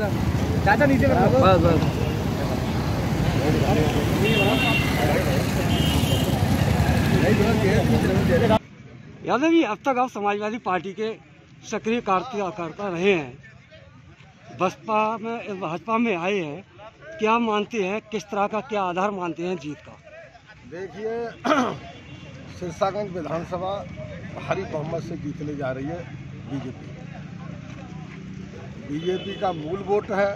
चाचा नीचे बस बस। यादव जी अब तक आप समाजवादी पार्टी के सक्रिय कार्यकर्ता रहे हैं। बसपा में भाजपा में आए हैं। क्या मानते हैं? किस तरह का क्या आधार मानते हैं जीत का? देखिए सिरसागंज विधानसभा भारी बहुमत से जीतने जा रही है बीजेपी। बीजेपी का मूल वोट है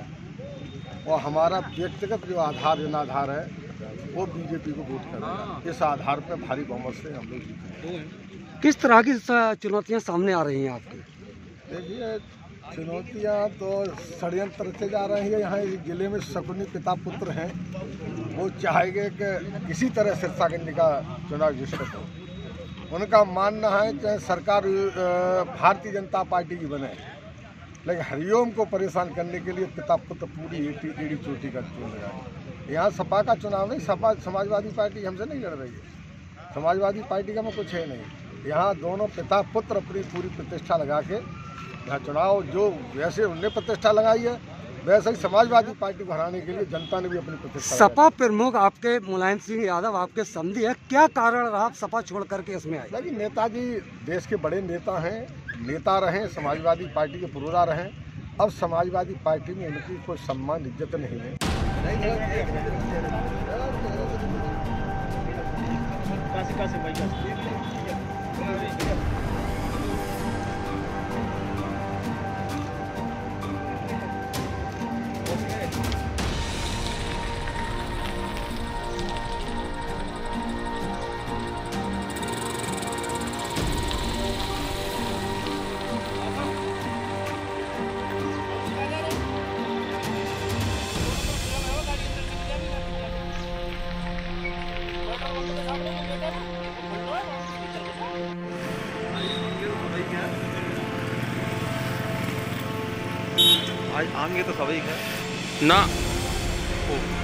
और हमारा व्यक्तिगत जो आधार जनाधार है वो बीजेपी को वोट करेगा इस आधार पर भारी बहुमत से हम लोग जीतेंगे किस तरह की चुनौतियाँ सामने आ रही हैं आपकी? देखिए चुनौतियाँ तो षडयंत्र से जा रही है। यहाँ इस ज़िले में शकुनी पिता पुत्र हैं। वो चाहेंगे कि किसी तरह सिरसागंज का चुनाव जिसको हो। उनका मानना है कि सरकार भारतीय जनता पार्टी की बने। लेकिन हरिओम को परेशान करने के लिए पिता पुत्र पूरी एटी एड़ी चोटी का चुन लगाए यहाँ सपा का चुनाव नहीं, सपा, समाजवादी पार्टी हमसे नहीं लड़ रही है। समाजवादी पार्टी का में कुछ है नहीं। यहाँ दोनों पिता पुत्र अपनी पूरी प्रतिष्ठा लगा के, यहाँ चुनाव जो वैसे उनने प्रतिष्ठा लगाई है वैसे ही समाजवादी पार्टी को हराने के लिए जनता ने भी अपनी प्रतिष्ठा सपा प्रमुख आपके मुलायम सिंह यादव आपके समझी है क्या कारण रहा आप सपा छोड़ करके इसमें आए? देखिए नेताजी देश के बड़े नेता हैं नेता रहे समाजवादी पार्टी के पुरोधा रहे। अब समाजवादी पार्टी में उनकी कोई सम्मान इज़्ज़त नहीं है। आज आएँगे तो सभी है ना। मेरी